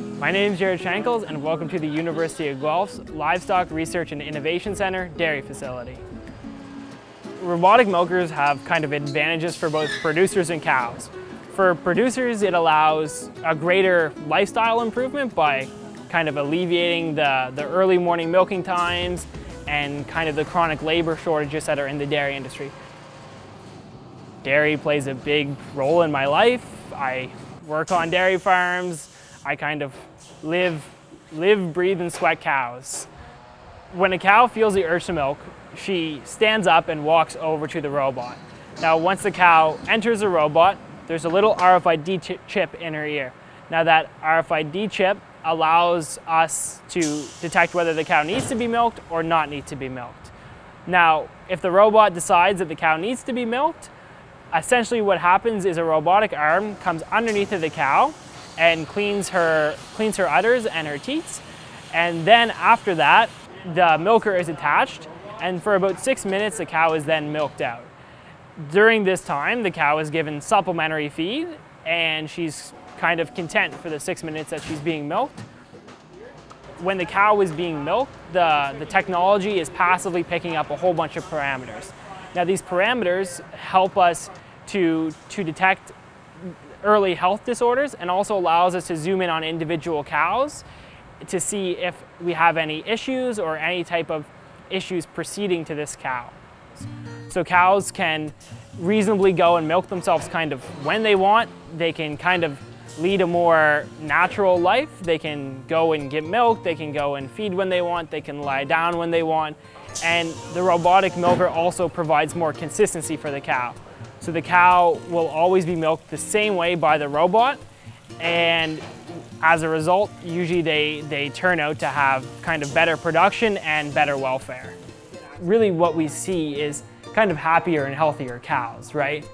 My name is Jared Schenkels and welcome to the University of Guelph's Livestock Research and Innovation Center Dairy Facility. Robotic milkers have kind of advantages for both producers and cows. For producers, it allows a greater lifestyle improvement by kind of alleviating the, the early morning milking times and kind of the chronic labor shortages that are in the dairy industry. Dairy plays a big role in my life. I work on dairy farms. I kind of live, live, breathe, and sweat cows. When a cow feels the urge to milk, she stands up and walks over to the robot. Now, once the cow enters the robot, there's a little RFID chip in her ear. Now that RFID chip allows us to detect whether the cow needs to be milked or not need to be milked. Now, if the robot decides that the cow needs to be milked, essentially what happens is a robotic arm comes underneath of the cow and cleans her, cleans her udders and her teats. And then after that, the milker is attached and for about six minutes, the cow is then milked out. During this time, the cow is given supplementary feed and she's kind of content for the six minutes that she's being milked. When the cow is being milked, the, the technology is passively picking up a whole bunch of parameters. Now these parameters help us to, to detect early health disorders and also allows us to zoom in on individual cows to see if we have any issues or any type of issues preceding to this cow. So cows can reasonably go and milk themselves kind of when they want. They can kind of lead a more natural life. They can go and get milk, they can go and feed when they want, they can lie down when they want. And the robotic milker also provides more consistency for the cow. So the cow will always be milked the same way by the robot. And as a result, usually they, they turn out to have kind of better production and better welfare. Really what we see is kind of happier and healthier cows, right?